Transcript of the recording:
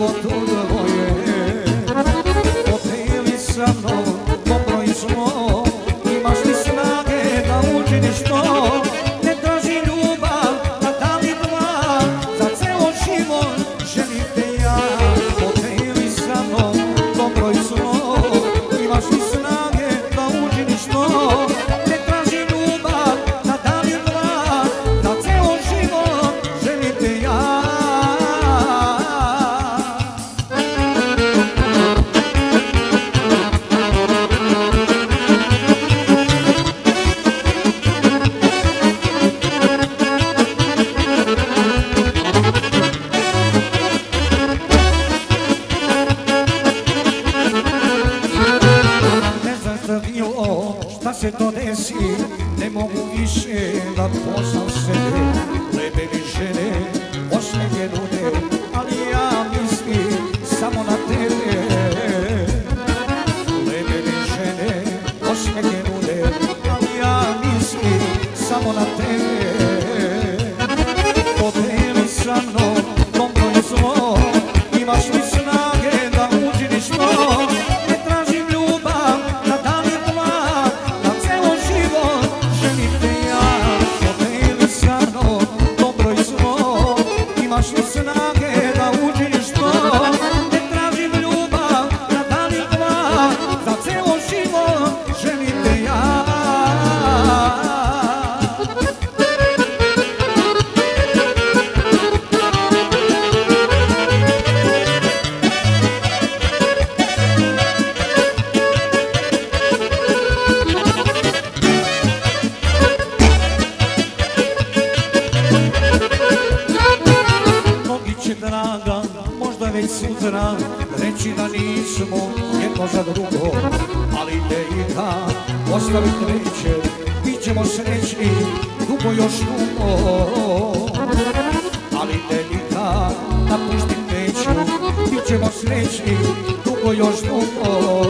我。se to desi, ne mogu više da poznam sebe, lebeli žene, osmije nude, već sutra reći da nismo jedno za drugo. Ali ne i da ostavit neće, bit ćemo srećni dugo još dugo. Ali te napustit neću, bit ćemo srećni dugo još dugo.